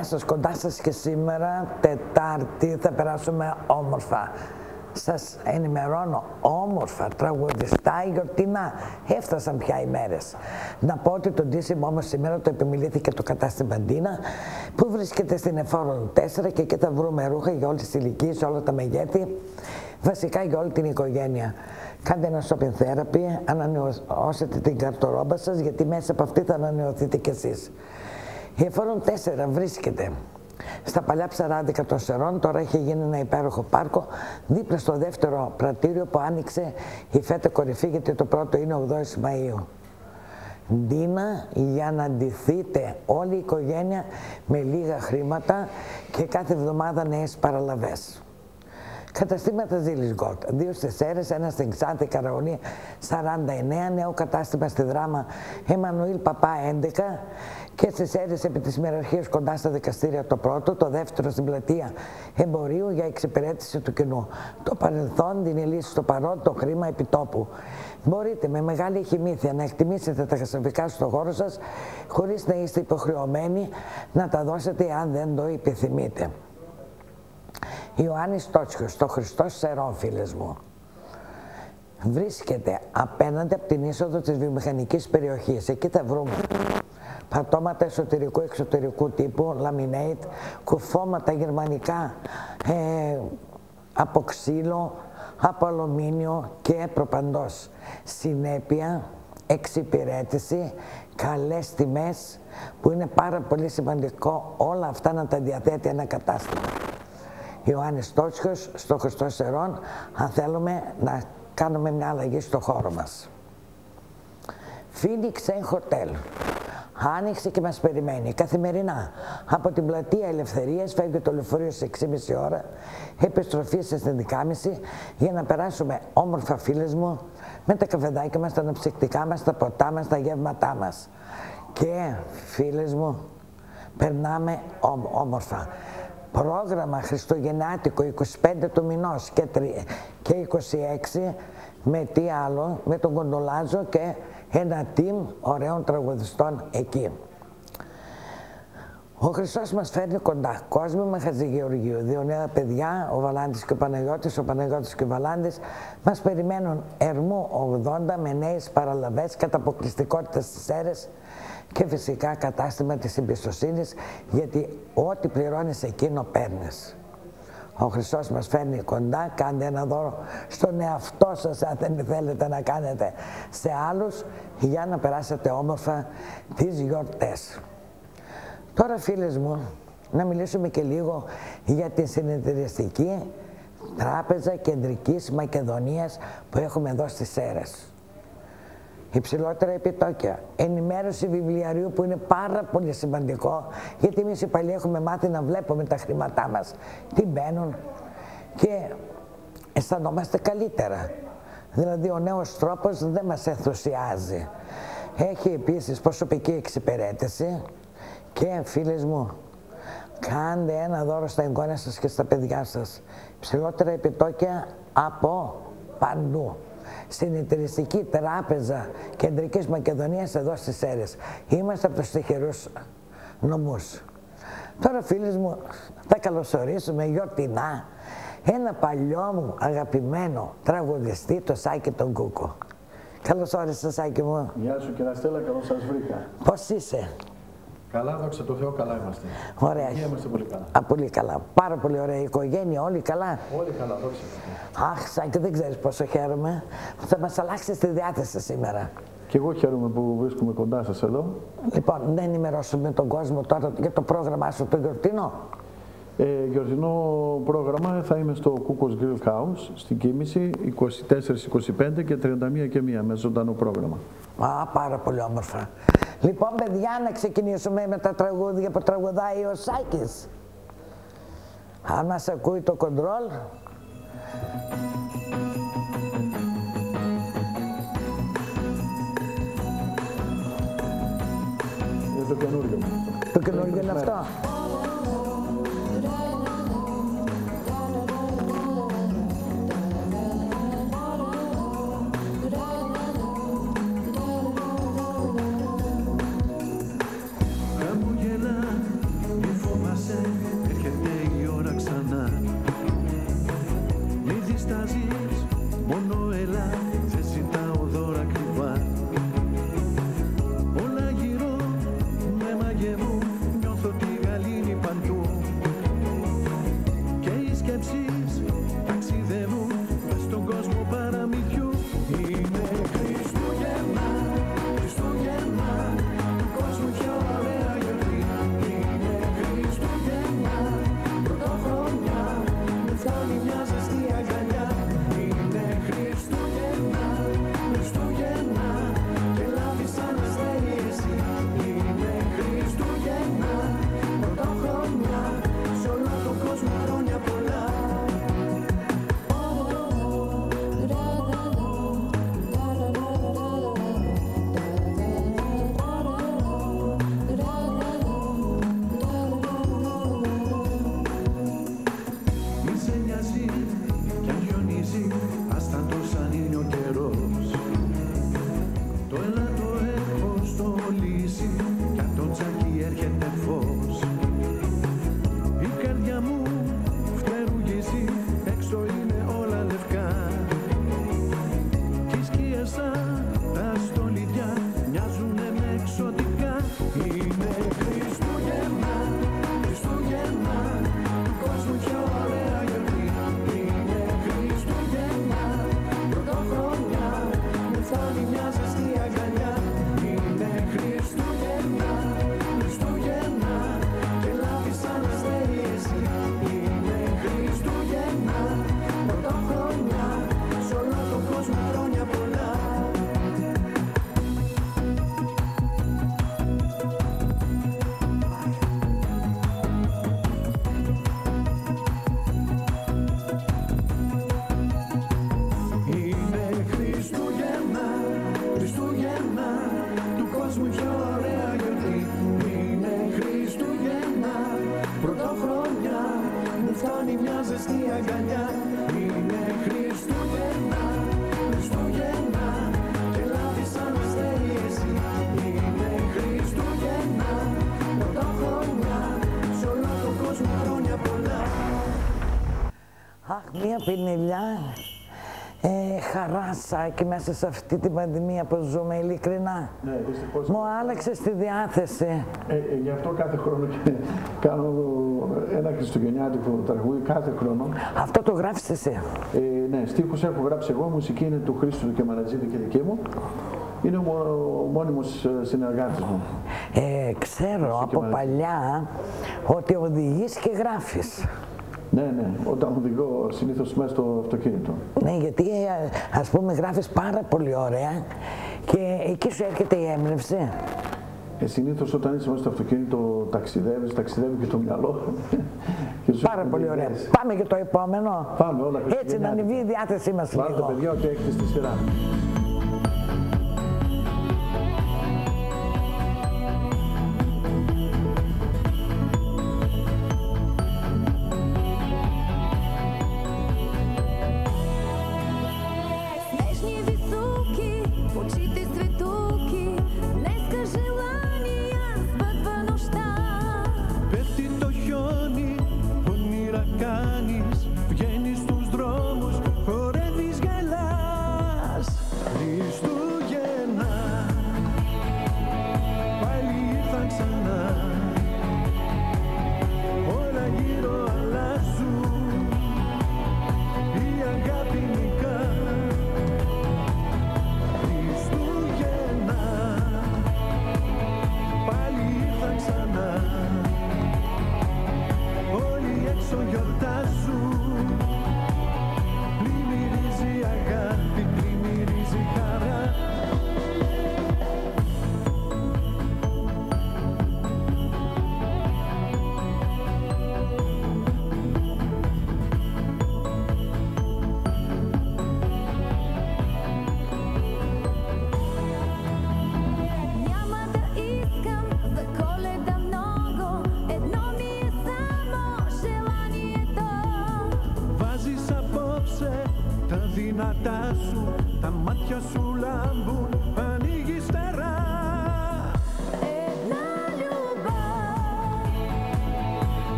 σας, κοντά σας και σήμερα, Τετάρτη, θα περάσουμε όμορφα. Σας ενημερώνω όμορφα, τραγουδιστά, γιορτινά. Έφτασαν πια οι μέρες. Να πω ότι το ντύσιμο όμως σήμερα το επιμιλήθηκε το κατάστημα Ντίνα, που βρίσκεται στην Εφόρων 4 και εκεί θα βρούμε ρούχα για όλες τις ηλικίες, όλα τα μεγέθη, βασικά για όλη την οικογένεια. Κάντε ένα shopping therapy, ανανεώσετε την καρτορόμπα σας, γιατί μέσα από αυτή θα ανανεωθείτε κι εσείς. Η Εφόρων 4 βρίσκεται στα παλιά ψαράδικα των Σερών, τώρα έχει γίνει ένα υπέροχο πάρκο, δίπλα στο δεύτερο πρατήριο που άνοιξε η φέτα κορυφή, γιατί το πρώτο είναι 8 Μαΐου. Ντίνα για να ντυθείτε όλη η οικογένεια με λίγα χρήματα και κάθε εβδομάδα νέες παραλαβές. Καταστήματα Ζήλης Γκολτ. Δύο στις Έρε, ένα στην Ξάνθη Καραονή 49, νέο κατάστημα στη δράμα Εμμανουήλ Παπά 11 και στις Έρε επί της μεραρχίας κοντά στα δικαστήρια το πρώτο, το δεύτερο στην πλατεία εμπορίου για εξυπηρέτηση του κοινού. Το παρελθόν δίνει λύση στο παρόν, το χρήμα επιτόπου. Μπορείτε με μεγάλη χημήθεια να εκτιμήσετε τα χρησιμικά στο χώρο σας χωρίς να είστε υποχρεωμένοι να τα δώσετε αν δεν το επιθυμείτε. Ιωάννης Τότσιος, το Χριστός Σερών, φίλες μου, βρίσκεται απέναντι από την είσοδο της βιομηχανικής περιοχής. Εκεί θα βρούμε πατώματα εσωτερικού εξωτερικού τύπου, laminate, κουφώματα γερμανικά ε, από ξύλο, από αλουμίνιο και προπαντός. Συνέπεια, εξυπηρέτηση, καλές τιμές που είναι πάρα πολύ σημαντικό όλα αυτά να τα διαθέτει ένα κατάστημα. Ιωάννης Τότσιος στο Χριστό Σερών αν θέλουμε να κάνουμε μια αλλαγή στο χώρο μας. Phoenix Hotel. Άνοιξε και μας περιμένει καθημερινά. Από την πλατεία Ελευθερίας φεύγει το λεωφορείο σε 6.30 ώρα, επιστροφή σε 11.30 για να περάσουμε όμορφα φίλες μου με τα καφεδάκια μας, τα αναψυκτικά μας, τα ποτά μας, τα γεύματά μας. Και φίλες μου, περνάμε όμορφα πρόγραμμα χριστουγεννάτικο 25 του μηνός και, και 26 με τι άλλο, με τον Κοντολάζο και ένα team ωραίων τραγουδιστών εκεί. Ο Χριστός μας φέρνει κοντά. Κόσμο με Χατζηγεωργίου. Δύο νέα παιδιά, ο Βαλάντης και ο Παναγιώτης, ο Παναγιώτης και ο Βαλάντης, μας περιμένουν ερμού 80 με νέες παραλαβές κατά αποκλειστικότητα στις αίρες και φυσικά κατάστημα της εμπιστοσύνης γιατί ό,τι πληρώνεις εκείνο παίρνεις. Ο Χριστός μας φέρνει κοντά, κάντε ένα δώρο στον εαυτό σας αν δεν θέλετε να κάνετε σε άλλους για να περάσετε όμορφα τις γιορτές. Τώρα φίλες μου, να μιλήσουμε και λίγο για την συνεταιριστική τράπεζα κεντρικής Μακεδονίας που έχουμε εδώ στις Σέρες υψηλότερα επιτόκια, ενημέρωση βιβλιαρίου που είναι πάρα πολύ σημαντικό γιατί εμείς οι παλιοί έχουμε μάθει να βλέπουμε τα χρήματά μας, τι μπαίνουν και αισθανόμαστε καλύτερα. Δηλαδή ο νέος τρόπος δεν μας ενθουσιάζει. Έχει επίσης προσωπική εξυπηρέτηση και φίλες μου, κάντε ένα δώρο στα εγγόνια σας και στα παιδιά σας. Ψηλότερα επιτόκια από παντού στην Ιτριστική Τράπεζα Κεντρικής Μακεδονίας εδώ στις Σέρες. Είμαστε από τους τυχερούς νομούς. Τώρα φίλοι μου θα καλωσορίσουμε γιορτινά ένα παλιό μου αγαπημένο τραγουδιστή, το Σάκη τον Κούκο. Καλώς όρισες Σάκη μου. Γεια σου κύριε Στέλλα, καλώς σας βρήκα. Πώς είσαι; Καλά, δόξα τω Θεώ, καλά είμαστε. Ωραία. Είμαστε πολύ καλά. Α, πολύ καλά. Πάρα πολύ ωραία. Η οικογένεια, όλοι καλά. Όλοι καλά, δόξα τω Αχ, Σάκη, δεν ξέρεις πόσο χαίρομαι. Θα μας αλλάξεις τη διάθεση σήμερα. Και εγώ χαίρομαι που βρίσκομαι κοντά σας εδώ. Λοιπόν, να ενημερώσουμε τον κόσμο τώρα για το πρόγραμμά σου το γιορτινό. Ε, γιορτινό πρόγραμμα θα είμαι στο Κούκος Grill House στην Κίμηση 24, 25 και 31 και 1 με ζωντανό πρόγραμμα. Α, πάρα πολύ όμορφα. Λοιπόν, παιδιά, να ξεκινήσουμε με τα τραγούδια που τραγουδάει ο Σάκης. Αν μας ακούει το κοντρόλ. Είναι το καινούργιο μου. Το καινούργιο είναι αυτό. Αχ, μία πινελιά ε, χαράσα και μέσα σε αυτή την πανδημία που ζούμε, ειλικρινά. Ναι, δυστυχώς. Μου άλλαξε τη διάθεση. Ε, ε, γι' αυτό κάθε χρόνο και κάνω ένα χριστουγεννιάτικο τραγούδι κάθε χρόνο. Αυτό το γράφεις εσύ. Ε, ναι, στίχους έχω γράψει εγώ, μουσική είναι του Χρήστου και Μαρατζίδη και δική μου. Είναι ο, μο- ο μόνιμος ε, συνεργάτης μου. Ε, ξέρω από παλιά ότι οδηγείς και γράφεις. Ναι, ναι, όταν οδηγώ συνήθως μέσα στο αυτοκίνητο. Ναι, γιατί ε, ας πούμε γράφεις πάρα πολύ ωραία και εκεί σου έρχεται η έμπνευση. Ε, συνήθως όταν είσαι μέσα στο αυτοκίνητο ταξιδεύεις, ταξιδεύει και το μυαλό. και σου Πάρα έρχονται πολύ ωραία. ιδέες. Πάμε για το επόμενο. Πάμε όλα Έτσι να χριστουγεννιάτικα. ανεβεί η διάθεσή μας Βάλτε λίγο. παιδιά ότι έχετε στη σειρά.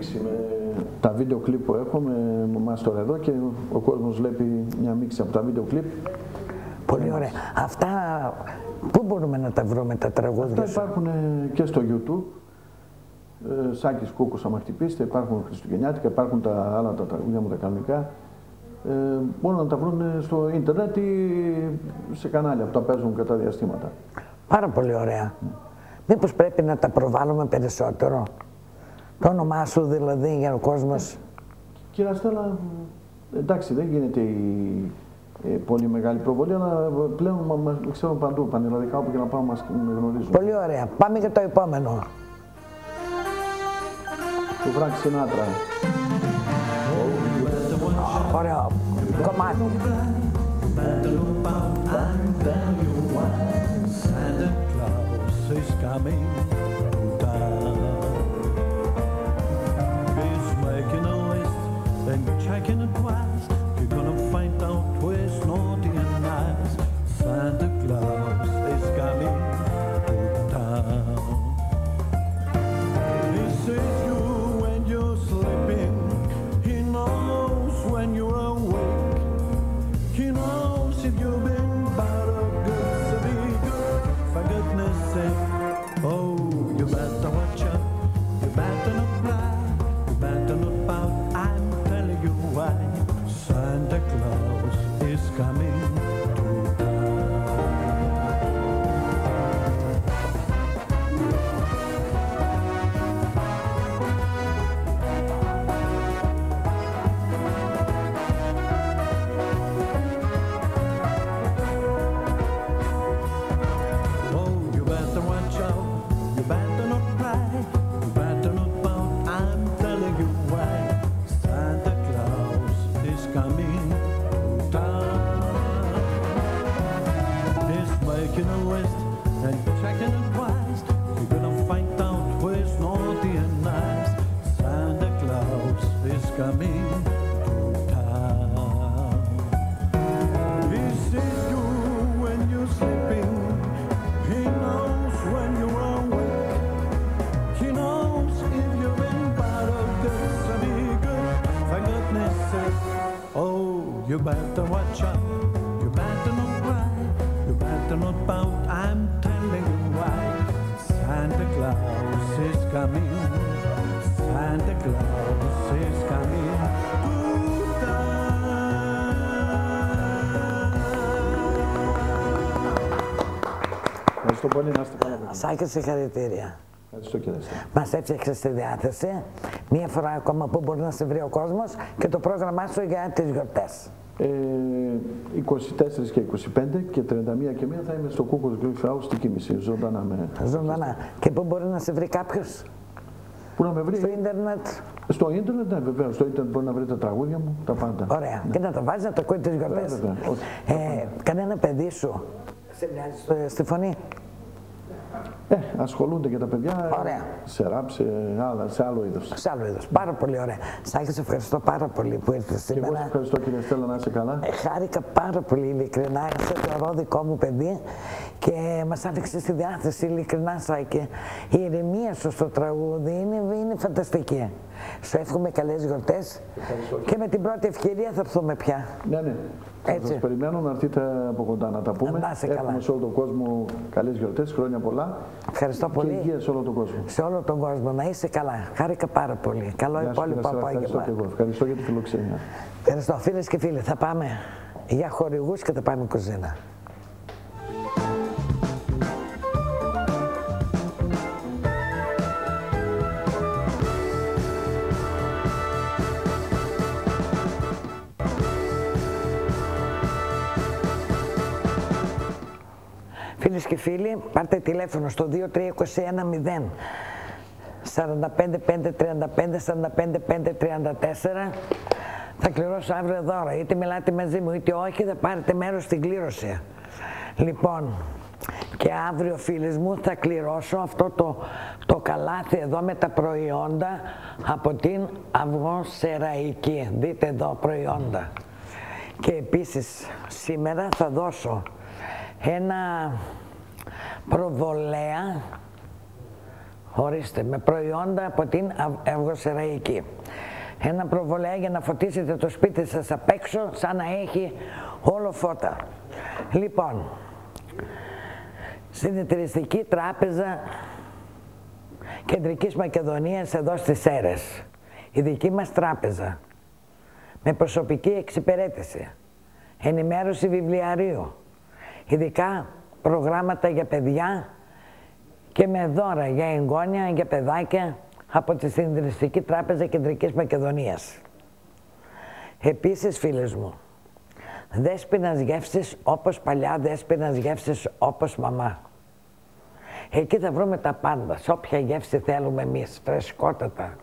Μίξη με τα βίντεο κλιπ που έχω με εμάς τώρα εδώ και ο κόσμος βλέπει μια μίξη από τα βίντεο κλιπ. πολύ ωραία. Αυτά πού μπορούμε να τα βρούμε τα τραγούδια Αυτά σου; υπάρχουν ε, και στο YouTube. Ε, Σάκης Κούκος, άμα χτυπήσετε, υπάρχουν χριστουγεννιάτικα, υπάρχουν τα άλλα τα τραγούδια μου τα κανονικά. Ε, μπορούν να τα βρουν στο ίντερνετ ή σε κανάλια που τα παίζουν κατά διαστήματα. Πάρα πολύ ωραία. Μήπως πρέπει να τα προβάλλουμε περισσότερο; Το όνομά σου δηλαδή για ο κόσμος. Κυρία Στέλλα, εντάξει δεν γίνεται η ε, πολύ μεγάλη προβολή, αλλά πλέον μα, μας ξέρουν παντού, πανελλαδικά όπου και να πάμε μας γνωρίζουν. Πολύ ωραία. Πάμε για το επόμενο. Το Φρανκ Σινάτρα. Ωραίο κομμάτι. Santa Claus is coming Ευχαριστώ πολύ, να είστε καλά. παιδιά. Σάκη, συγχαρητήρια. Ευχαριστώ κύριε Στέλιο. Μας έφτιαξες τη διάθεση. Μία φορά ακόμα που μπορεί να σε βρει ο κόσμος και το πρόγραμμά σου για τις γιορτές. Ε, 24 και 25 και 31 και 1 θα είμαι στο Κούκος Greek House στην Κίμηση, ζωντανά με... Ζωντανά. Και πού μπορεί να σε βρει κάποιος, Πού να με βρει, στο ίντερνετ. στο ίντερνετ, ναι βεβαίως, στο ίντερνετ μπορεί να βρείτε τα τραγούδια μου, τα πάντα. Ωραία. Και να το βάζει να το ακούει τις γιορτές. Βέβαια, όχι. Ε, κανένα παιδί σου. Σε μοιάζει στο- στη φωνή; Ε, ασχολούνται και τα παιδιά Ωραία. σε ραπ, σε, άλλα, σε άλλο είδος. Σε άλλο είδος. Πάρα πολύ ωραία. Σάκη, σε ευχαριστώ πάρα πολύ που ήρθες Και εγώ σήμερα. σας ευχαριστώ κύριε Στέλλα, να είστε καλά. Ε, Χάρηκα πάρα πολύ ειλικρινά, σε θεωρώ δικό μου παιδί και μας άνοιξε στη διάθεση ειλικρινά Σάκη. Η ηρεμία σου στο τραγούδι είναι, είναι φανταστική. Σου εύχομαι καλές γιορτές και με την πρώτη ευκαιρία θα έρθουμε πια. Ναι, ναι. Θα Έτσι. σας περιμένω να έρθετε από κοντά να τα πούμε. Να είσαι καλά. Εύχομαι σε όλο τον κόσμο καλές γιορτές, χρόνια πολλά Ευχαριστώ και πολύ υγεία σε όλο τον κόσμο. σε όλο τον κόσμο. Να είσαι καλά. Χάρηκα πάρα πολύ. Καλό Γεια σου, υπόλοιπο κύριε Στέλλα, Ευχαριστώ απόγευμα. και εγώ. Ευχαριστώ για τη φιλοξενία. Ευχαριστώ φίλες και φίλοι. Θα πάμε για χορηγούς και θα πάμε κουζίνα. Φίλες και φίλοι, πάρτε τηλέφωνο στο 2321 0 45 5 35 45 5 34 θα κληρώσω αύριο δώρα. Είτε μιλάτε μαζί μου είτε όχι θα πάρετε μέρος στην κλήρωση. Λοιπόν, και αύριο φίλες μου θα κληρώσω αυτό το, το καλάθι εδώ με τα προϊόντα από την Αυγό Σεραϊκή. Δείτε εδώ προϊόντα. Και επίσης σήμερα θα δώσω ένα προβολέα Ορίστε, με προϊόντα από την Αυ- Αυγοσεραϊκή. Ένα προβολέα για να φωτίσετε το σπίτι σας απ' έξω σαν να έχει όλο φώτα. Λοιπόν, Συνεταιριστική Τράπεζα Κεντρικής Μακεδονίας εδώ στις Σέρες. Η δική μας τράπεζα. Με προσωπική εξυπηρέτηση. Ενημέρωση βιβλιαρίου. Ειδικά προγράμματα για παιδιά και με δώρα για εγγόνια, για παιδάκια από τη Συνδυαστική Τράπεζα Κεντρικής Μακεδονίας. Επίσης, φίλες μου, δέσποινας γεύσης όπως παλιά, δέσποινας γεύσης όπως μαμά. Εκεί θα βρούμε τα πάντα, σε όποια γεύση θέλουμε εμείς, φρεσκότατα,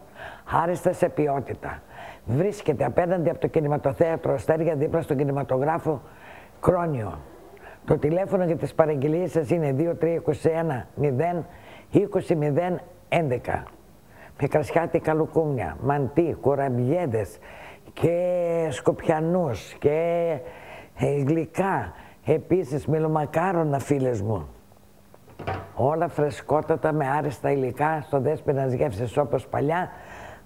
άριστα σε ποιότητα. Βρίσκεται απέναντι από το κινηματοθέατρο Αστέρια δίπλα στον κινηματογράφο Κρόνιο. Το τηλέφωνο για τις παραγγελίες σας είναι 2321 0 20 011. Με κρασιάτικα λουκούμια, μαντί, κουραμπιέδες και σκοπιανούς και ε, γλυκά. Επίσης μελομακάρονα φίλες μου. Όλα φρεσκότατα με άριστα υλικά στο δέσποινας γεύσης όπως παλιά,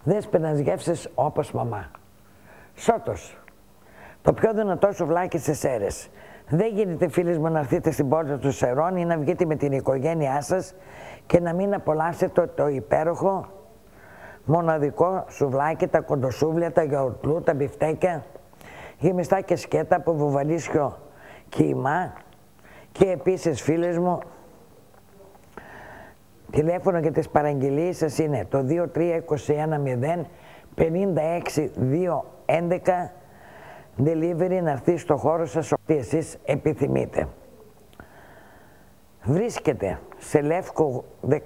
δέσποινας γεύσης όπως μαμά. Σώτος. Το πιο δυνατό σουβλάκι σε Σέρες. Δεν γίνεται φίλοι μου να έρθετε στην πόρτα του Σερών ή να βγείτε με την οικογένειά σας και να μην απολαύσετε το, το υπέροχο μοναδικό σουβλάκι, τα κοντοσούβλια, τα γιαουρτλού, τα μπιφτέκια, γεμιστά και σκέτα από βουβαλίσιο κύμα. Και επίσης φίλες μου Τηλέφωνο για τις παραγγελίες σας είναι το 2321 0 56211 delivery να έρθει στο χώρο σας ό,τι εσείς επιθυμείτε. Βρίσκεται σε Λεύκο 16,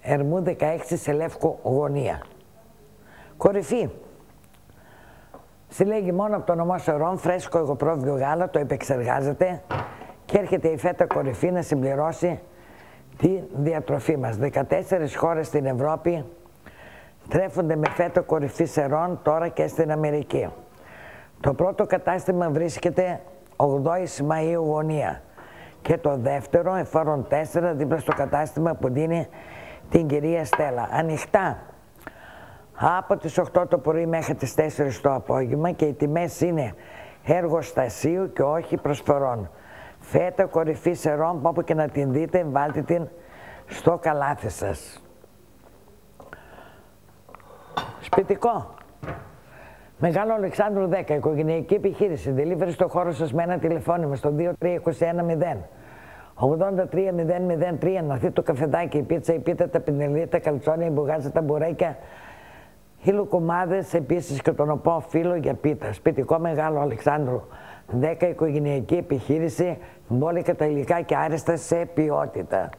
Ερμού 16 σε Λεύκο Γωνία. Κορυφή. Συλλέγει μόνο από το νομό Σερών, φρέσκο εγωπρόβιο γάλα, το επεξεργάζεται και έρχεται η φέτα κορυφή να συμπληρώσει τη διατροφή μας. 14 χώρες στην Ευρώπη τρέφονται με φέτα κορυφή σερών τώρα και στην Αμερική. Το πρώτο κατάστημα βρίσκεται 8 Μαΐου Γωνία και το δεύτερο εφόρον 4 δίπλα στο κατάστημα που δίνει την κυρία Στέλλα. Ανοιχτά από τις 8 το πρωί μέχρι τις 4 το απόγευμα και οι τιμές είναι εργοστασίου και όχι προσφορών. Φέτα κορυφή σε ρόμπ, όπου και να την δείτε, βάλτε την στο καλάθι σας. Σπιτικό. Μεγάλο Αλεξάνδρου 10, οικογενειακή επιχείρηση. Delivery στο χώρο σας με ένα τηλεφώνημα στο 23210. 83-003 να έρθει το καφεδάκι, η πίτσα, η πίτα, τα πινελία, τα καλτσόνια, η μπουγάζα, τα μπουρέκια, οι λουκουμάδες, επίσης και τον οπό φύλλο για πίτα. Σπιτικό Μεγάλο Αλεξάνδρου 10, οικογενειακή επιχείρηση, μπόλικα τα υλικά και άριστα σε ποιότητα.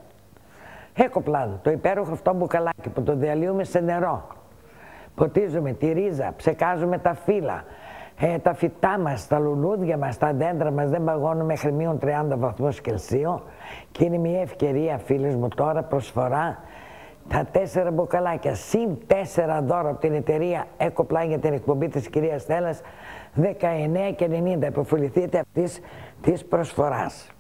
Έκοπλαν, το υπέροχο αυτό μπουκαλάκι που το διαλύουμε σε νερό. Ποτίζουμε τη ρίζα, ψεκάζουμε τα φύλλα, ε, τα φυτά μας, τα λουλούδια μας, τα δέντρα μας δεν παγώνουν μέχρι μείον 30 βαθμούς Κελσίου και είναι μια ευκαιρία φίλες μου τώρα προσφορά τα τέσσερα μπουκαλάκια συν τέσσερα δώρα από την εταιρεία Εκοπλάν για την εκπομπή της κυρίας Στέλλας 19 και 90 υποφεληθείτε αυτής της προσφοράς.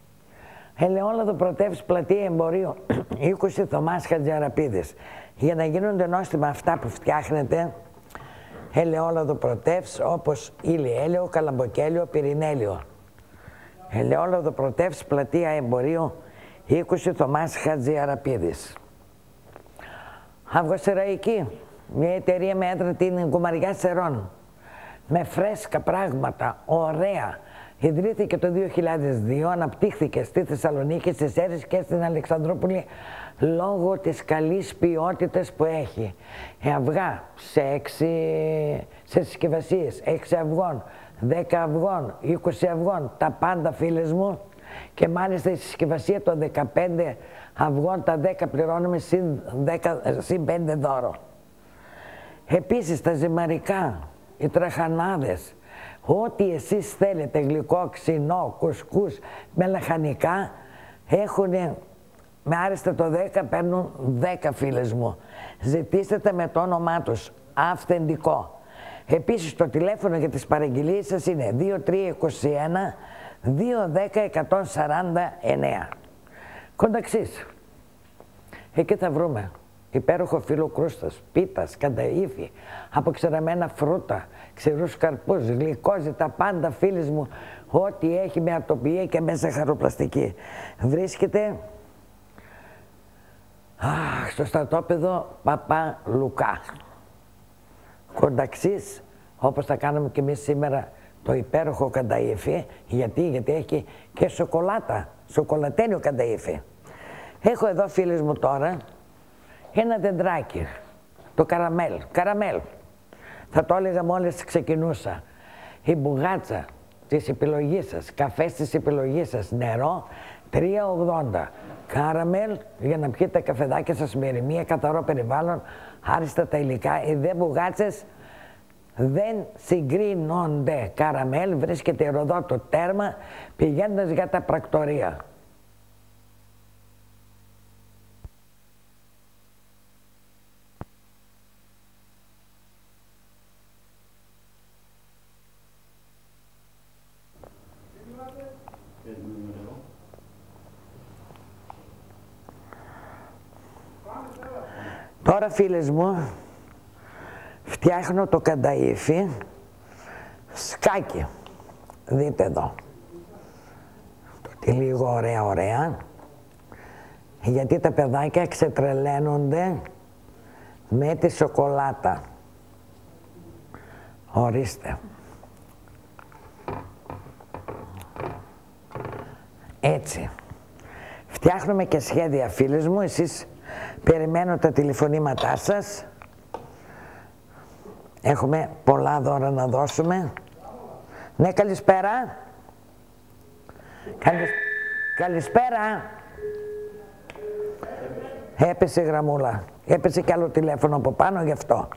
Ελαιόλαδο πρωτεύς πλατεία εμπορίου 20 Θωμάς Χατζαραπίδης. Για να γίνονται νόστιμα αυτά που φτιάχνετε, ελαιόλαδο πρωτεύς όπως ηλιέλαιο, καλαμποκέλιο, πυρηνέλιο. Ελαιόλαδο πρωτεύς πλατεία εμπορίου 20 Θωμάς Χατζιαραπίδης. Αυγοσεραϊκή, μια εταιρεία με έδρα την Κουμαριά Σερών. Με φρέσκα πράγματα, ωραία. Ιδρύθηκε το 2002, αναπτύχθηκε στη Θεσσαλονίκη, στις Έρες και στην Αλεξανδρούπολη λόγω της καλής ποιότητας που έχει. Ε, αυγά σε έξι σε συσκευασίες, έξι αυγών, δέκα αυγών, 20 αυγών, τα πάντα φίλες μου. Και μάλιστα η συσκευασία των 15 αυγών, τα 10 πληρώνουμε συν, 10, συν 5 δώρο. Επίσης τα ζυμαρικά, οι τραχανάδες, ό,τι εσείς θέλετε, γλυκό, ξινό, κουσκούς, με λαχανικά, έχουν με άριστα το 10, παίρνουν 10 φίλες μου. Ζητήστε τα με το όνομά τους, αυθεντικό. Επίσης το τηλέφωνο για τις παραγγελίες σας είναι 2321 210 149. Κονταξής. Εκεί θα βρούμε υπέροχο φύλλο κρούστας, πίτας, κανταΐφι, αποξεραμένα φρούτα, ξηρούς καρπούς, γλυκόζι, τα πάντα φίλες μου, ό,τι έχει με ατοπία και μέσα χαροπλαστική. Βρίσκεται αχ, στο στρατόπεδο Παπά Λουκά. Κονταξής, όπως θα κάνουμε και εμείς σήμερα το υπέροχο κανταΐφι, γιατί, γιατί έχει και σοκολάτα, σοκολατένιο κανταΐφι. Έχω εδώ φίλες μου τώρα ένα δεντράκι, το καραμέλ, καραμέλ. Θα το έλεγα μόλις ξεκινούσα. Η μπουγάτσα της επιλογής σας, καφές της επιλογής σας, νερό, 3,80. Καραμέλ για να πιείτε τα καφεδάκια σας με ηρεμία, καθαρό περιβάλλον, άριστα τα υλικά. Οι δε μπουγάτσες δεν συγκρίνονται. Καραμέλ βρίσκεται εδώ το τέρμα πηγαίνοντας για τα πρακτορία. Φίλες μου φτιάχνω το κανταΐφι σκάκι. Δείτε εδώ. Το τι λίγο ωραία ωραία. Γιατί τα παιδάκια ξετρελαίνονται με τη σοκολάτα. Ορίστε. Έτσι. Φτιάχνουμε και σχέδια φίλες μου, εσείς περιμένω τα τηλεφωνήματά σας. Έχουμε πολλά δώρα να δώσουμε. Ναι, καλησπέρα. Καλη... Καλησπέρα. Έπεσε η γραμμούλα. Έπεσε κι άλλο τηλέφωνο από πάνω γι' αυτό.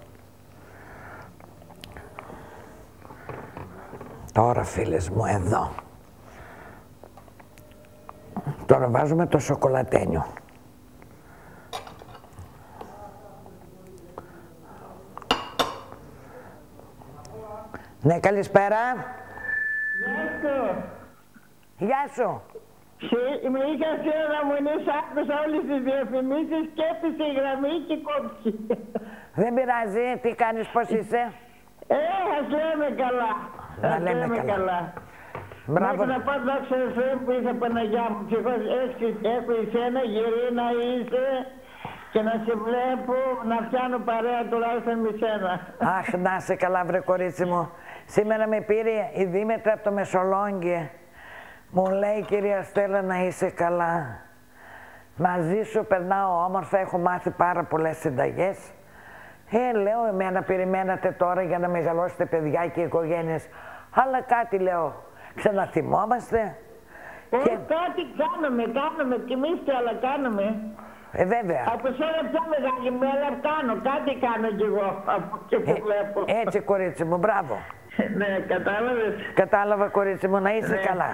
Τώρα φίλες μου εδώ. Τώρα βάζουμε το σοκολατένιο. Ναι, καλησπέρα. Γεια σου. Γεια σου. Συ- Με είχα σύνοδο μουνής, άκουσα όλες τις διαφημίσεις και έπεσε η γραμμή και κόψει. Δεν πειράζει, τι κάνεις, πώς είσαι; Ε, ας λέμε καλά. Να Ας λέμε καλά. Μπράβο. Μέχρι να πάω δόξα τω Θεώ που είσαι Παναγιά μου. Και εγώ έχεις- έχω εσένα γυρί να είσαι και να σε βλέπω να πιάνω παρέα τουλάχιστον με σένα. Αχ, να είσαι καλά, βρε κορίτσι μου. Σήμερα με πήρε η Δήμετρα από το Μεσολόγγι. Μου λέει, κυρία Στέλλα, να είσαι καλά. Μαζί σου περνάω όμορφα, έχω μάθει πάρα πολλές συνταγές. Ε, λέω, εμένα περιμένατε τώρα για να μεγαλώσετε παιδιά και οικογένειες. Αλλά κάτι λέω, ξαναθυμόμαστε. Ε, Και, κάτι κάνουμε, κάνουμε, κοιμήστε, αλλά κάνουμε. Ε, βέβαια. Από σένα πιο μεγάλη με, αλλά κάνω, κάτι κάνω κι εγώ από εκεί που Ε, βλέπω. έτσι, κορίτσι μου, μπράβο. ναι, κατάλαβες. Κατάλαβα, κορίτσι μου, να είσαι Ναι. καλά.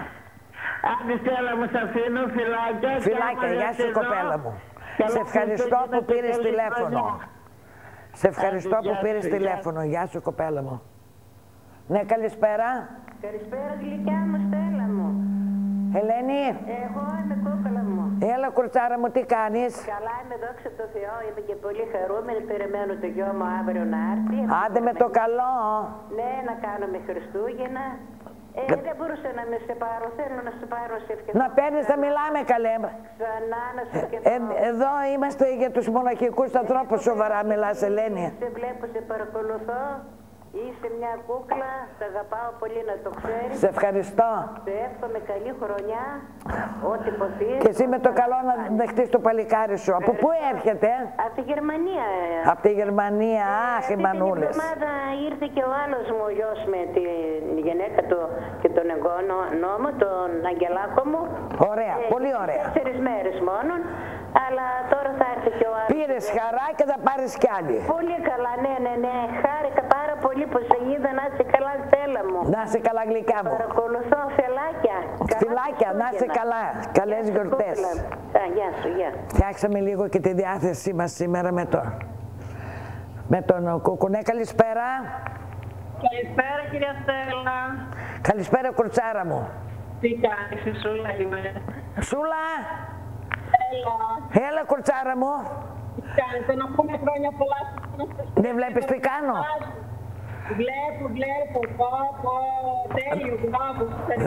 Άντε Στέλλα μου, σ' αφήνω, φυλάκια. και Φιλάκια, άμα γεια δεν σου σε δω, κοπέλα μου. καλά Σε ευχαριστώ Χριστούγεννα που και πήρες καλή τηλέφωνο. χρονιά. Σε ευχαριστώ Άντε, που γεια πήρες σου, γεια τηλέφωνο. Γεια σου κοπέλα μου. Ναι, καλησπέρα. Καλησπέρα γλυκιά μου Στέλλα μου. Ελένη, Εγώ είμαι κούκλα μου. Έλα κουρτσάρα μου, τι κάνεις; Καλά είμαι δόξα τω Θεώ, είμαι και πολύ χαρούμενη. Περιμένω το γιο μου αύριο να έρθει. Άντε με το καλό. Ναι, να κάνουμε Χριστούγεννα. Ε, Κα- δεν μπορούσα να με σε πάρω. Θέλω να σε πάρω σε ευχαριστώ. Να παίρνεις να μιλάμε καλέ. Ξανά να σε Ε, ευχαριστώ. εδώ είμαστε για τους μοναχικούς ανθρώπους σοβαρά μιλάς Ελένη. Σε βλέπω, σε παρακολουθώ. Είσαι μια κούκλα. Σε αγαπάω πολύ να το ξέρεις. Σε ευχαριστώ. Σε εύχομαι καλή χρονιά. Ό,τι ποθείς. Και εσύ με το καλό να δεχτείς το παλικάρι σου. Από πού έρχεται, Από τη Γερμανία. ε. από τη Γερμανία, αχ οι Αυτή την μανούλες. εβδομάδα ήρθε και ο άλλος μου ο γιος με τη γυναίκα του και τον εγγόνο νόμο, τον Αγγελάκο μου. Ωραία, Ε, πολύ ωραία. Τέσσερις μέρες μόνο, αλλά τώρα θα έρθει και ο άλλος. Πήρες χαρά και θα πάρεις κι άλλη. Πολύ καλά, ναι, ναι, ναι. Χάρηκα πάρα πολύ που σε είδα να είσαι καλά, Στέλλα μου. Να είσαι καλά γλυκά μου. Παρακολουθώ, φελάκια. Καλά Φιλάκια, να είσαι Χριστούγεννα. καλά. Καλές Γεια σου, γιορτές. κούκλα. Α, Γεια σου, γεια. Φτιάξαμε λίγο και τη διάθεσή μας σήμερα με τον, με τον Κουκουνέ. Καλησπέρα. Καλησπέρα κυρία Στέλλα. Καλησπέρα κουρτσάρα μου. Τι κάνεις, η Σούλα είμαι. Σούλα, Έλα, έλα κουρτσάρα μου. τι κάνετε, να πούμε χρόνια πολλά. Δεν βλέπεις τι κάνω. Βλέπω, βλέπω, πω, πω, τέλειο, μπράβο.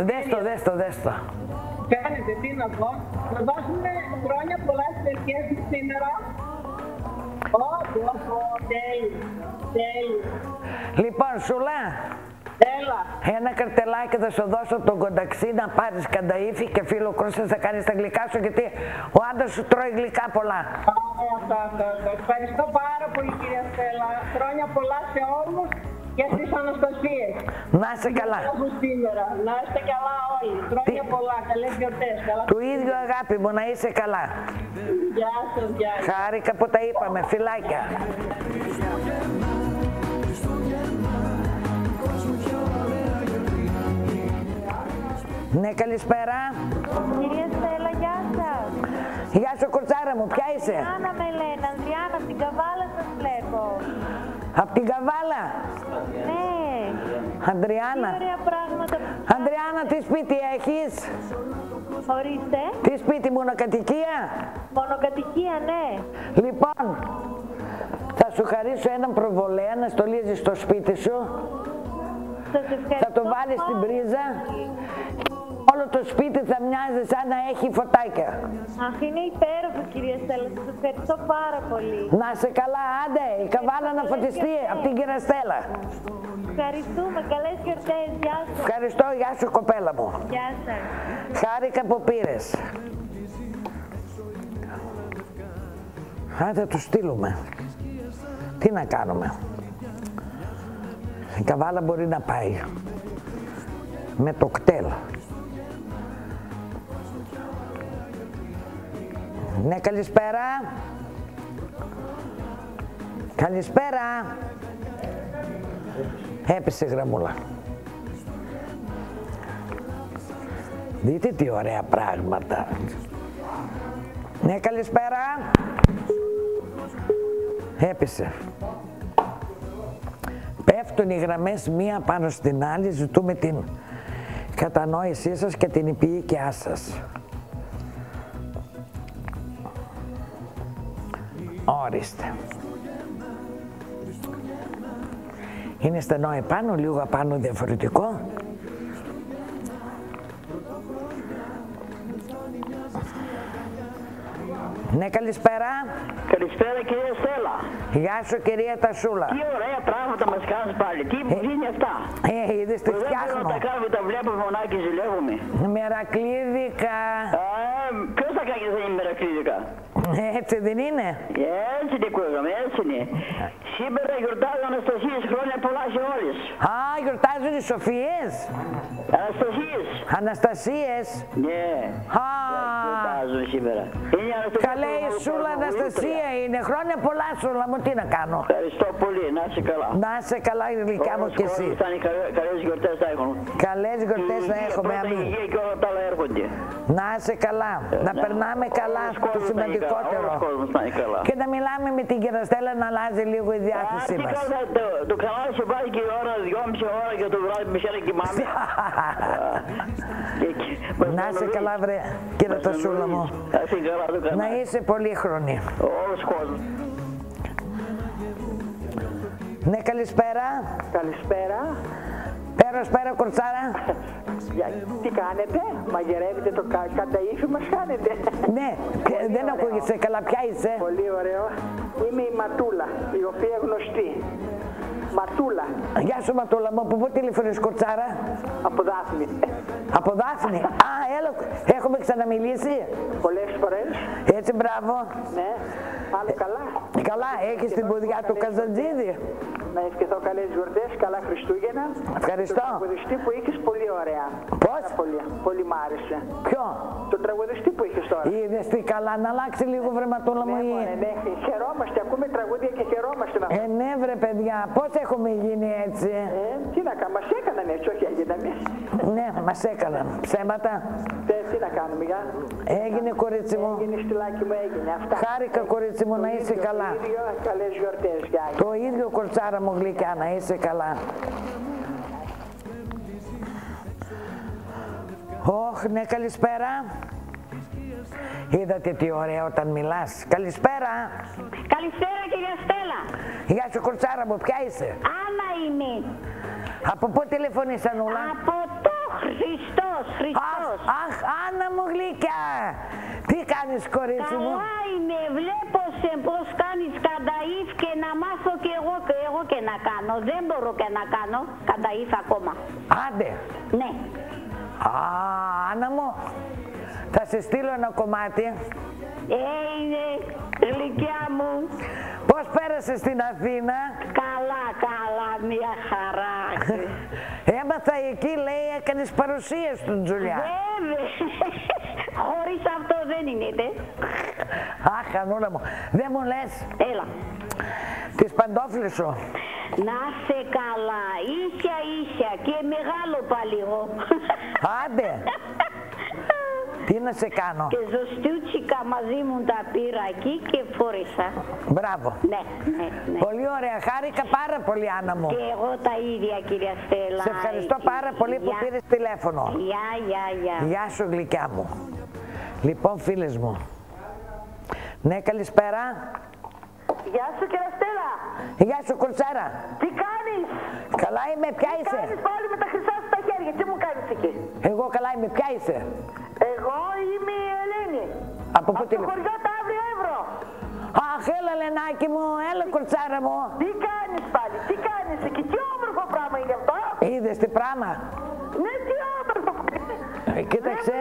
Δες το, δες το, δες το. Κάνετε, τι να πω. Να δώσουμε χρόνια πολλά στις ευχές μου σήμερα. Πω, πω, πω, τέλειο, τέλειο. Λοιπόν, Σούλα, Έλα, ένα καρτελάκι θα σου δώσω τον κονταξί να πάρεις κανταήφι και φίλο κρούσες θα κάνεις τα γλυκά σου γιατί ο άντρας σου τρώει γλυκά πολλά. Ωραία, αυτά, αυτά, αυτά. Ευχαριστώ πάρα πολύ κυρία Στέλλα. Χρόνια πολλά σε όλους και στις Αναστασίες. Να είσαι καλά. Όπως σήμερα. Να είστε καλά όλοι. Χρόνια πολλά. Καλές γιορτές. Καλά. Του ίδιου αγάπη μου να είσαι καλά. Γεια σας. Γεια σας. Χάρηκα που τα είπαμε, φιλάκια. Ναι, καλησπέρα. Κυρία Στέλλα, γεια σας. Γεια σου, κουρτσάρα μου, ποια είσαι; Άννα με λένε, Ανδριάνα, από την Καβάλα σας βλέπω. Απ' την Καβάλα; Ναι, τι Αντριάννα. ωραία πράγματα. Αντριάννα, τι σπίτι έχεις; Ορίστε, Τι σπίτι, μονοκατοικία; μονοκατοικία, ναι. Λοιπόν, θα σου χαρίσω έναν προβολέα να στολίζεις στο σπίτι σου. Σας ευχαριστώ Θα το βάλεις στην πάρα πρίζα. Πολύ. Όλο το σπίτι θα μοιάζει σαν να έχει φωτάκια. Αχ, είναι υπέροχο κυρία Στέλλα, σας ευχαριστώ πάρα πολύ. Να σε καλά, άντε, η καβάλα να φωτιστεί από την κυρία Στέλλα. Ευχαριστούμε, καλές γιορτές, γεια σας. Ευχαριστώ, γεια σου κοπέλα μου. Γεια σας. Χάρηκα που πήρες. Άντε τους στείλουμε. Τι να κάνουμε. Η καβάλα μπορεί να πάει. Με το κτέλ. Ναι, καλησπέρα. Καλησπέρα. Έπεσε η γραμμούλα. Δείτε τι ωραία πράγματα. Ναι, καλησπέρα. Έπεσε. Πέφτουν οι γραμμές μία πάνω στην άλλη, ζητούμε την κατανόησή σας και την υπηίκειά σας. Ορίστε. Είναι στενό επάνω, λίγο απάνω διαφορετικό. Ναι, καλησπέρα. Καλησπέρα κυρία Στέλλα. Γεια σου κυρία Τασούλα. Τι ωραία πράγματα μας κάνεις πάλι. Τι μου δίνει αυτά; Ε, είδες τις Δεν μπορώ να φτιάχνω. τα κάνω, τα βλέπω φωνάκι ζηλεύομαι. Μερακλίδικα. Α, ποιος θα κάνει δεν είναι μερακλίδικα. Έτσι δεν είναι; Έτσι είναι κούγαμε, έτσι είναι. Σήμερα γιορτάζω Αναστασίες, χρόνια πολλά σε όλες. Α, γιορτάζουν οι Σοφίες. Αναστασίες. Αναστασίες. Ναι. Α, Γιορτάζω σήμερα. Είναι η Σούλα Παπαγωγήτρια. Αναστασία είναι. Χρόνια πολλά Σούλα μου, τι να κάνω. Ευχαριστώ πολύ, να είσαι καλά. Να είσαι καλά η γλυκιά μου Όλος κι ο εσύ. κόσμος θα είναι καλέ- καλές γιορτές θα έχουν. Καλές γιορτές να Υγεία, έχουμε, πρώτα αμήν. υγεία και όλα τα άλλα έρχονται. Να είσαι καλά. Να Ναι. περνάμε καλά, Όλος το κόσμος να είναι καλά, σημαντικότερο. Όλος κόσμος να είναι καλά. Και να μιλάμε με την Κυραστέλα να αλλάζει λίγο η Α, διάθεσή τι μας. καλά, το, το κανάλι σε πάει και η ώρα, δυόμιση ώρα και το βράδυ μισέρα κοιμάμαι. Και- και- μας Να είσαι νωρίς. καλά βρε, κύριε Μας Τασούλα μου. νωρίς. Να είσαι καλά το Να κανάλι. είσαι πολύχρονη. Όλος ο κόσμος. Ναι, καλησπέρα. Καλησπέρα. Πέρα, πέρα, κορτσάρα. Για, τι κάνετε, μαγειρεύετε το κα, καταήφι μας κάνετε; Ναι, και δεν ακούγεσαι καλά, ποια είσαι. Πολύ ωραίο. Είμαι η Ματούλα, η οποία γνωστή. Ματούλα, Γεια σου Ματούλα μου, από πού τηλεφωνείς κορτσάρα. από Δάφνη. Από Δάφνη. Α, έλα, έχουμε ξαναμιλήσει. Πολλές φορές, Έτσι, μπράβο. ναι. Πάλι καλά. Καλά, έχεις την πουδιά του Καζαντζίδη. Να ευχηθώ καλές γιορτές, καλά Χριστούγεννα. Ευχαριστώ. Το τραγουδιστή που είχες πολύ ωραία. Πώς; Πάρα Πολύ, πολύ μ' άρεσε. Ποιο; Το τραγουδιστή που είχες τώρα. Είδες τι καλά, να αλλάξει λίγο βρε Ματούλα μου. Ναι, η- μωρέ, ναι, χαιρόμαστε, ακούμε τραγούδια και χαιρόμαστε να Ε, ναι βρε παιδιά, πώς έχουμε γίνει έτσι; Ε, τι να κάνουμε, μας έκαναν έτσι, όχι έγιναμε. Ναι, μας έκαναν ψέματα. Ε, τι να κάνουμε, για. Έγινε κορίτσι μου. Έγινε στυλάκι μου, έγινε. Αυτά. Χάρηκα κορίτσι μου να είσαι καλά. Το ίδιο, καλές γιορτές, γεια. Το ίδιο κορτσάρα μου γλυκιά να είσαι καλά. Όχ, ναι, καλησπέρα. Είδατε τι ωραία όταν μιλάς. Καλησπέρα. Καλησπέρα κυρία Στέλλα. Γεια σου κορτσάρα μου, ποια είσαι; Άννα είμαι. Από πού τηλεφωνείς Ανούλα. Από το Χριστός, Αχ, Χριστός. αχ, Άννα μου γλυκιά. Τι κάνεις κορίτσι μου; Καλά είμαι, βλέπω σε πώς κάνεις κανταΐφ και να μάθω και εγώ, και εγώ και να κάνω. Δεν μπορώ και να κάνω κανταΐφ ακόμα. Άντε. Ναι. Α, Άννα μου, θα σε στείλω ένα κομμάτι. Ε, είναι γλυκιά μου. Πώς πέρασες στην Αθήνα; Καλά, καλά, μια χαρά. Έμαθα εκεί, λέει, έκανες παρουσία στον Τζουλιά. Βέβαια. Χωρίς αυτό δεν είναι, δε. Αχ, Ανούλα μου, δεν μου λες Έλα. τις παντόφλες σου. Να σε καλά, ίσια ίσια και μεγάλο παλιό. Άντε, τι να σε κάνω; και ζωστούτσικα μαζί μου τα πήρα εκεί και φόρησα. Μπράβο. Ναι, ναι, ναι. Πολύ ωραία, χάρηκα πάρα πολύ Άννα μου. Και εγώ τα ίδια κυρία Στέλλα. Σε ευχαριστώ εκεί. πάρα πολύ που Γεια. πήρες τηλέφωνο. Γεια, γεια, γεια. Γεια σου γλυκιά μου. Λοιπόν φίλες μου. Ναι, καλησπέρα. Γεια σου, κύριε Στέλλα. Γεια σου κουρτσάρα. Τι κάνεις; Καλά είμαι, ποια Τι είσαι; κάνεις; Πάλι με τα χρυσά σου τα χέρια. Τι μου κάνεις εκεί; Εγώ καλά είμαι, ποια είσαι; Εγώ είμαι η Ελένη. Από πού Από το τηλε- χωριό τα αύριο Εύρο. Αχ, έλα Λενάκη μου, έλα κουρτσάρα μου. Τι κάνεις πάλι, τι κάνεις εκεί, τι όμορφο πράγμα είναι αυτό. Είδες τι πράγμα; Ναι, τι όμορφο. Ε, κοίταξε.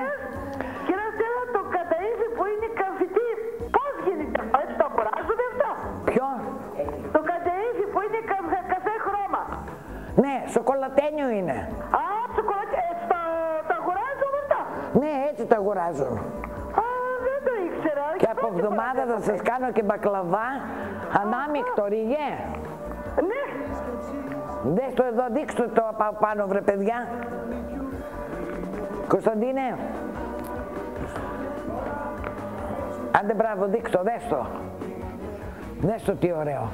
Κύριε Στέλλα, το καταΐφι που είναι καμφιτή, πώς γίνεται αυτό, έτσι το αγοράζουν αυτό; Ποιο; Το καταΐφι που είναι κα- καφέ χρώμα. Ναι, σοκολατένιο είναι. Α, σοκολάτα, έτσι το, το αγοράζουν αυτά. Ναι, έτσι το αγοράζουν. Α, δεν το ήξερα. Και από πρώτη εβδομάδα φορά θα το σας κάνω και μπακλαβά ανάμεικτο ριγέ. Ναι, Δες το εδώ, δείξτε το από πάνω βρε παιδιά. Κωνσταντίνε. Άντε μπράβο, δείξτε το, δες το. Δες το τι ωραίο.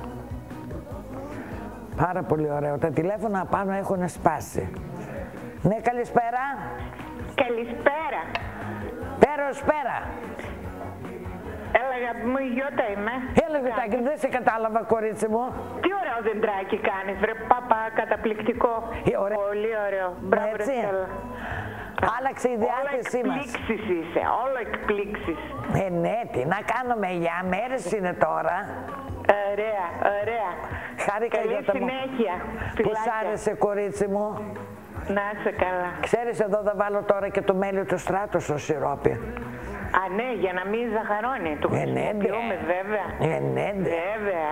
Πάρα πολύ ωραίο. Τα τηλέφωνα απάνω έχουν σπάσει. Ναι, καλησπέρα. Καλησπέρα. Πέρος πέρα. Έλα, αγάπη μου, η Γιώτα είμαι. Έλα, Γιωτάκη, δεν σε κατάλαβα, κορίτσι μου. Τι ωραίο δεντράκι κάνεις, βρε παπά, καταπληκτικό. Ε, ωραίο. Πολύ ωραίο. Μπράβο, ρε Έτσι. Στέλλα. Άλλαξε η Όλα διάθεσή μας. εκπλήξεις είσαι, όλα εκπλήξεις. Ε, ναι, τι να κάνουμε, για μέρες είναι τώρα. Ωραία, ωραία. Χάρηκα Καλή Γιώτα μου. συνέχεια. Που σ' Φιλάκια. άρεσε, κορίτσι μου. Να είσαι καλά. Ξέρεις, εδώ θα βάλω τώρα και το μέλι του στράτου στο σιρόπι. Α, ναι, για να μην ζαχαρώνει. Το Ε, ναι, ντε. χρησιμοποιούμε, βέβαια. Ε, ναι, ντε. Βέβαια.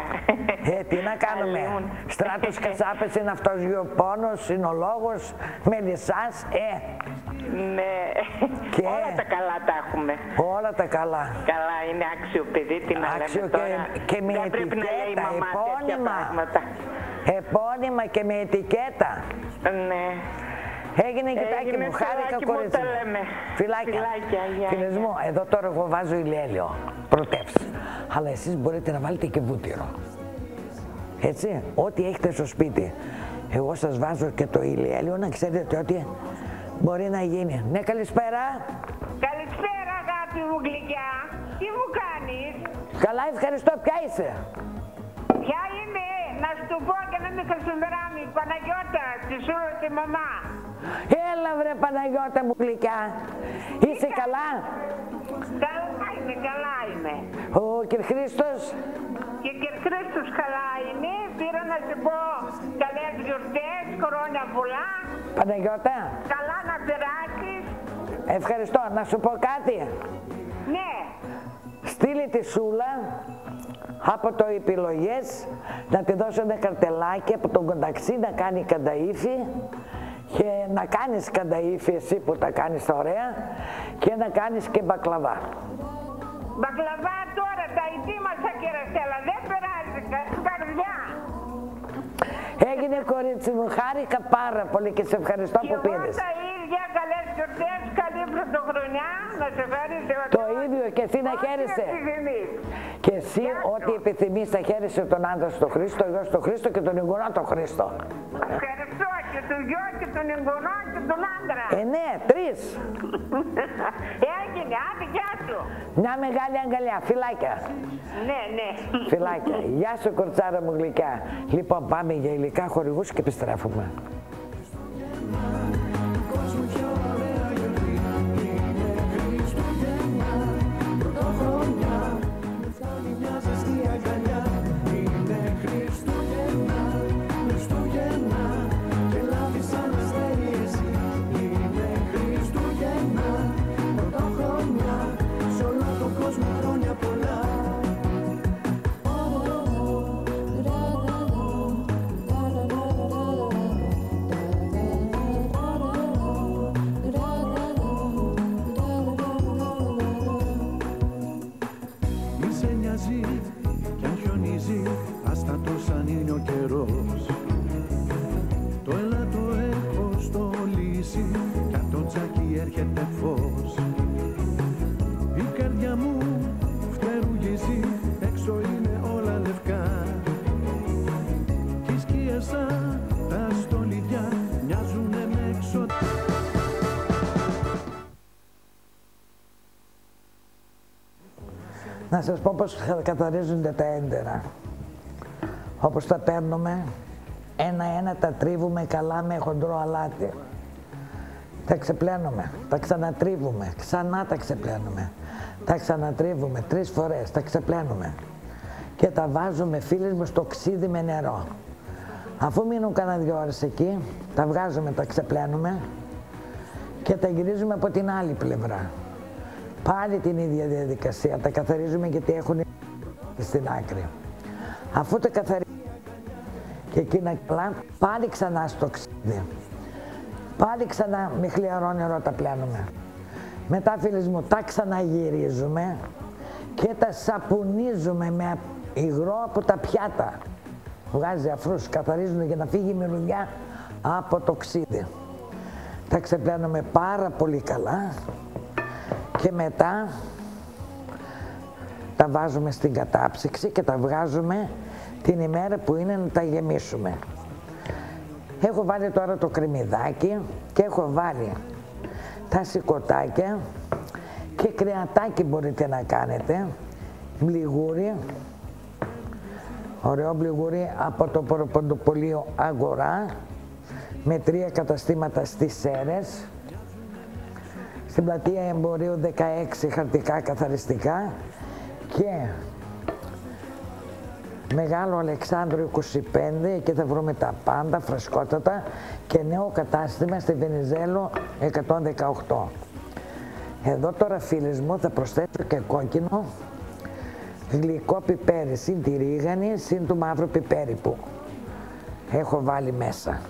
Ε, τι να κάνουμε; Αλλήμον. Στράτος Κασάπες είναι αυτός γεωπόνος, συνολόγος, μελισσάς, ε, ναι. Και- Όλα τα καλά τα έχουμε. όλα τα καλά. Καλά, είναι άξιο παιδί, τι να Άξιο λέμε και- τώρα. και με Δεν πρέπει να λέει η ετικέτα, μαμά τέτοια επώνυμα. πράγματα. Επώνυμα και με ετικέτα. Ναι. Έγινε κοιτάκι Έγινε, μου, χάρηκα φιλάκι μου, κορίτσι τα μου. λέμε. Φιλάκια. Φιλάκια, γεια, Φίλες γεια. μου, εδώ τώρα εγώ βάζω ηλιέλαιο, πρωτεύς. Αλλά εσείς μπορείτε να βάλετε και βούτυρο. Έτσι, ό,τι έχετε στο σπίτι. Εγώ σας βάζω και το ηλιέλαιο να ξέρετε ότι μπορεί να γίνει. Ναι, καλησπέρα. Καλησπέρα αγάπη μου γλυκιά. Τι μου κάνεις; Καλά, ευχαριστώ. Ποια είσαι; Ποια είμαι; Να σου το πω και να μην χρησιμεράμει. Παναγιώτα, τη σούρα τη μαμά. Έλα βρε Παναγιώτα μου γλυκιά. Είσαι καλά; Καλά είμαι, καλά είμαι. Ο κ. Χρήστος; Και και Χρήστος καλά είναι. Πήρα να σου πω καλές γιορτές, χρόνια πολλά. Παναγιώτα, Καλά να περάσεις. ευχαριστώ. Να σου πω κάτι. Ναι. Στείλει τη Σούλα από το επιλογές να τη δώσω ένα καρτελάκι από τον κονταξί να κάνει κανταήφι και να κάνεις κανταήφι εσύ που τα κάνεις ωραία και να κάνεις και μπακλαβά. Μπακλαβά τώρα τα ετοίμασα και ρεστέλα. Δεν περάζει. κα- Καρδιά. Έγινε κορίτσι μου, χάρηκα πάρα πολύ και σε ευχαριστώ Και που εγώ πήρες. τα ίδια καλές γιορτές, καλή πρωτοχρονιά. Να σε ευχαριστώ. Το ίδιο και εσύ να χαίρεσαι. Και εσύ ό,τι επιθυμείς θα χαίρεσαι τον άντρα στο Χρήστο, εγώ στο Χρήστο και τον εγγονό τον Χρήστο. Ευχαριστώ και τον γιο και τον εγγονό και τον άντρα. Ε, ναι, τρεις. Έγινε, άντε γεια σου. Μια μεγάλη αγκαλιά, φυλάκια. Ναι, ναι. Φιλάκια. Γεια σου κορτσάρα μου γλυκιά. Λοιπόν πάμε για υλικά χορηγούς και επιστρέφουμε. Να σας πω πώς καθαρίζονται τα έντερα. Όπως τα παίρνουμε, ένα-ένα τα τρίβουμε καλά με χοντρό αλάτι. Τα ξεπλένουμε, τα ξανατρίβουμε, ξανά τα ξεπλένουμε. Τα ξανατρίβουμε τρεις φορές, τα ξεπλένουμε. Και τα βάζουμε φίλες μου στο ξύδι με νερό. Αφού μείνουν κανένα δυο ώρες εκεί, τα βγάζουμε, τα ξεπλένουμε και τα γυρίζουμε από την άλλη πλευρά. Πάλι την ίδια διαδικασία, τα καθαρίζουμε γιατί έχουν στην άκρη. Αφού τα καθαρίζουμε και εκείνα καλά, πάλι ξανά στο ξύδι. Πάλι ξανά με χλιαρό νερό τα πλένουμε. Μετά φίλες μου τα ξαναγυρίζουμε και τα σαπουνίζουμε με υγρό από τα πιάτα. Βγάζει αφρούς, καθαρίζουν για να φύγει η μυρωδιά από το ξύδι. Τα ξεπλένουμε πάρα πολύ καλά και μετά τα βάζουμε στην κατάψυξη και τα βγάζουμε την ημέρα που είναι να τα γεμίσουμε. Έχω βάλει τώρα το κρεμμυδάκι και έχω βάλει τα σηκωτάκια και κρεατάκι μπορείτε να κάνετε. Μπλιγούρι, ωραίο μπλιγούρι από το Ποροποντοπολείο Αγορά με τρία καταστήματα στις Σέρες στην πλατεία Εμπορίου 16 χαρτικά καθαριστικά και Μεγάλο Αλεξάνδρου 25 και θα βρούμε τα πάντα φρεσκότατα και νέο κατάστημα στη Βενιζέλο 118. Εδώ τώρα φίλες μου θα προσθέσω και κόκκινο γλυκό πιπέρι, συν τη ρίγανη, συν του μαύρου πιπέρι που έχω βάλει μέσα.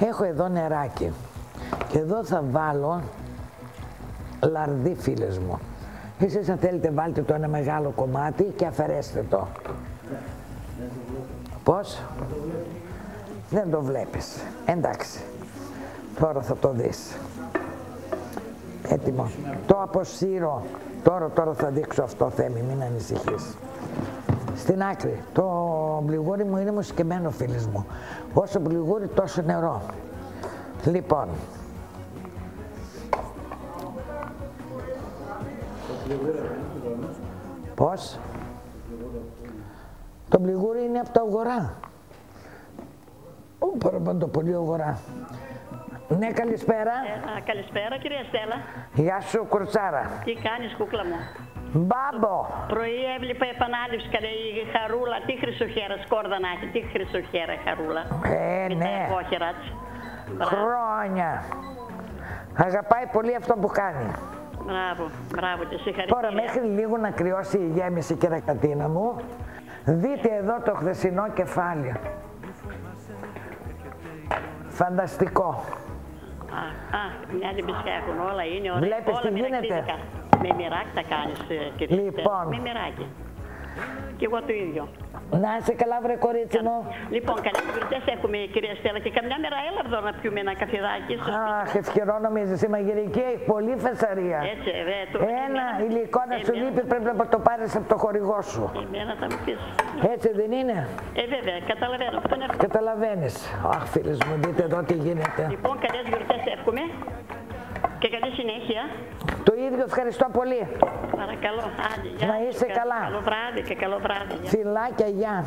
Έχω εδώ νεράκι και εδώ θα βάλω λαρδί φίλες μου. Εσείς αν θέλετε βάλτε το ένα μεγάλο κομμάτι και αφαιρέστε το. Πώς; Δεν το βλέπεις. Εντάξει. Τώρα θα το δεις. Έτοιμο. Το αποσύρω. Τώρα, τώρα θα δείξω αυτό, Θέμη, μην ανησυχείς. Στην άκρη. Το μπλιγούρι μου είναι μουσικεμένο, φίλες μου. Όσο μπλιγούρι, τόσο νερό. Λοιπόν. Πώς; Το μπλιγούρι είναι από το αγορά. Ω, παραπαντοπολείο αγορά. Ναι, καλησπέρα. Ε, καλησπέρα κυρία Στέλλα. Γεια σου, κουρτσάρα. Τι κάνεις κούκλα μου; Μπάμπο. Πρωί έβλεπα επανάληψη καλέ η χαρούλα. Τι χρυσοχέρας σκόρδα να έχει. Τι χρυσοχέρα η χαρούλα. Ε, Με ναι. τα εργόχερα της. Μπράβο. Χρόνια. Αγαπάει πολύ αυτό που κάνει. Μπράβο, μπράβο και συγχαρητήρια. Τώρα μέχρι λίγο να κρυώσει η γέμιση κερατίνα μου, δείτε εδώ το χθεσινό κεφάλι. Φανταστικό. Α, α, μια λιμπησιά έχουν όλα, είναι ωραία. Βλέπεις όλα τι γίνεται; μοιρακτήδικα. Με μοιράκι τα κάνεις, ε, κυρία Στέλλα. Λοιπόν. Με μοιράκι. Και εγώ το ίδιο. Να είσαι καλά βρε κορίτσι μου. Λοιπόν, καλές γιορτές έχουμε κυρία Στέλλα και καμιά μέρα έλα εδώ να πιούμε ένα καφεδάκι. στο Αχ, ευχερό νομίζεις, η μαγειρική έχει πολύ φασαρία. Έτσι, ρε, το... Ένα υλικό να σου εμένα- λείπει πρέπει να το πάρεις από το χορηγό σου. Εμένα θα μου πεις. Έτσι δεν είναι; Ε, βέβαια, καταλαβαίνω. Αυτό είναι αυτό. Καταλαβαίνεις. Αχ, φίλες μου, δείτε εδώ τι γίνεται. Λοιπόν, καλές γιορτές εύχομαι και καλή συνέχεια. Το ίδιο ευχαριστώ πολύ. Παρακαλώ. Άντε, γεια Να σου, είσαι κα- καλά. Καλό βράδυ και καλό βράδυ. Γεια. Φιλάκια, γεια.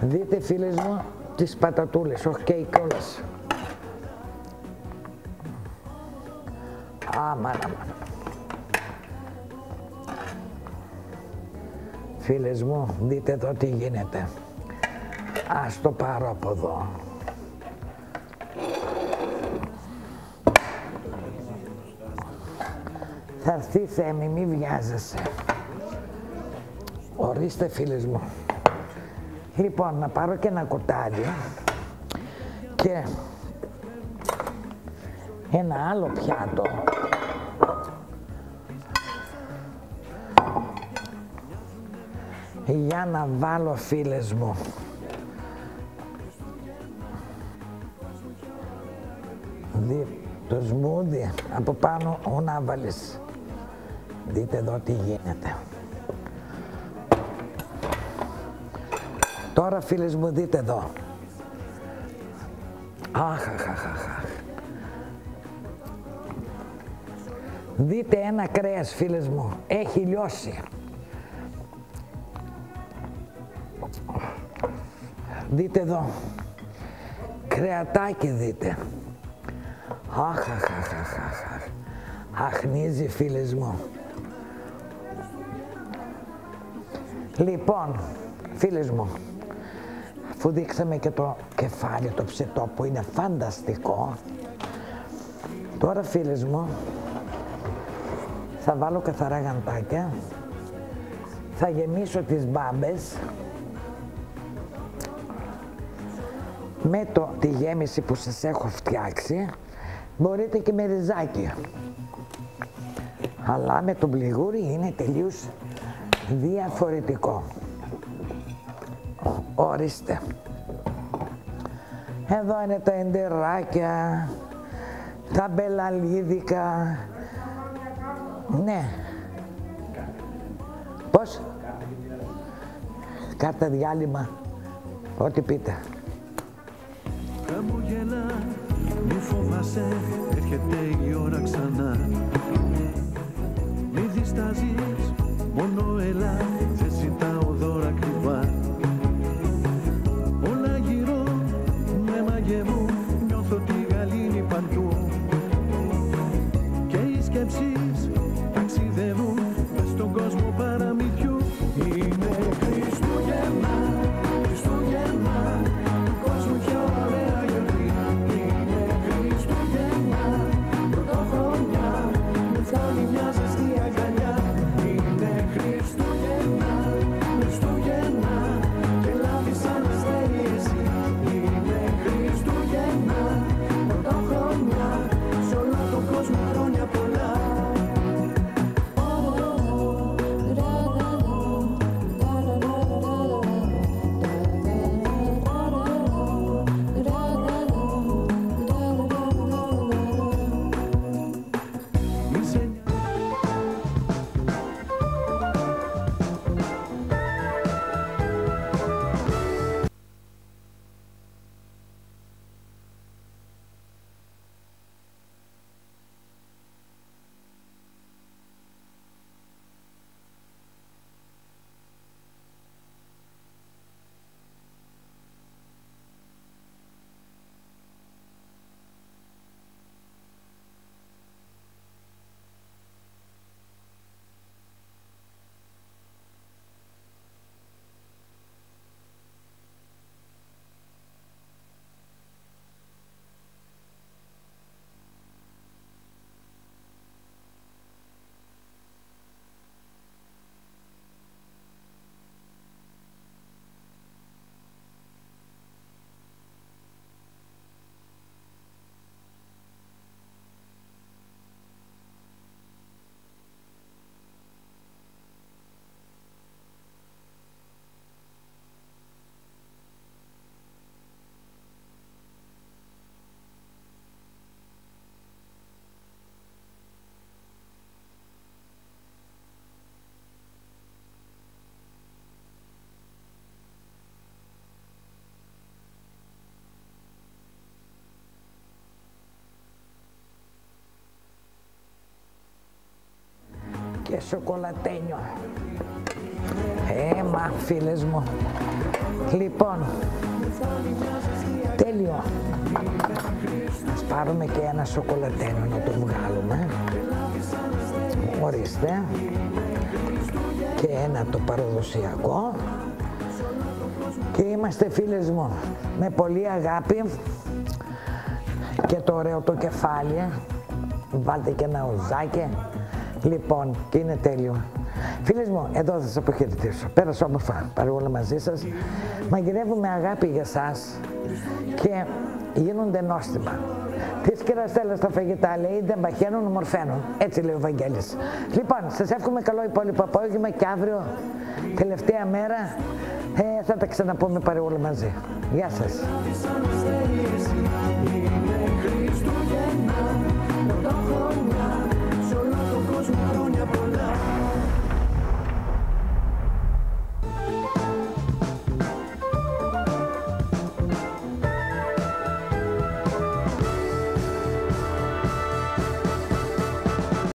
Δείτε φίλες μου τις πατατούλες, όχι και οι κιόλας. Α, μάνα, μάνα. Φίλες μου, δείτε εδώ τι γίνεται. Ας το πάρω από εδώ. Θα έρθει Θέμη, μη βιάζεσαι. Ορίστε φίλες μου. Λοιπόν, να πάρω και ένα κοτάρι και ένα άλλο πιάτο. Για να βάλω φίλες μου. Δι, το σμούδι από πάνω ο να βάλεις. Δείτε εδώ τι γίνεται. Τώρα φίλες μου δείτε εδώ. Αχ, αχ, αχ, αχ, αχ. Δείτε ένα κρέας φίλες μου. Έχει λιώσει. Δείτε εδώ. Κρεατάκι δείτε. Αχ, αχ, αχ, αχ, αχ, αχ. Αχνίζει φίλες μου. Λοιπόν, φίλες μου, αφού δείξαμε και το κεφάλι, το ψετό που είναι φανταστικό, τώρα φίλες μου, θα βάλω καθαρά γαντάκια, θα γεμίσω τις μπάμπες με το, τη γέμιση που σας έχω φτιάξει, μπορείτε και με ριζάκι. Αλλά με το μπλιγούρι είναι τελείως διαφορετικό. Ορίστε. Εδώ είναι τα εντεράκια, τα μπελαλίδικα. Ναι. Πώς; Κάρτα διάλειμμα. Ό,τι πείτε. Χαμογελά, μη φοβάσαι, έρχεται η ώρα ξανά Μη διστάζεις, Μόνο έλα, σε και σοκολατένιο. Ε, μα φίλες μου. Λοιπόν, τέλειο. Ας πάρουμε και ένα σοκολατένιο να το βγάλουμε. Ορίστε. Και ένα το παραδοσιακό. Και είμαστε φίλες μου με πολύ αγάπη και το ωραίο το κεφάλι. Βάλτε και ένα οζάκι. Λοιπόν, και είναι τέλειο. Φίλες μου, εδώ θα σας αποχαιρετήσω. Πέρασα όμορφα παρόλα μαζί σας. Μαγειρεύουμε αγάπη για σας και γίνονται νόστιμα. Τις σκεραστέλα στα φαγητά λέει δεν παχαίνουν, ομορφαίνουν. Έτσι λέει ο Βαγγέλης. Λοιπόν, σας εύχομαι καλό υπόλοιπο απόγευμα και αύριο, τελευταία μέρα, ε, θα τα ξαναπούμε παρεόλα μαζί. Γεια σας.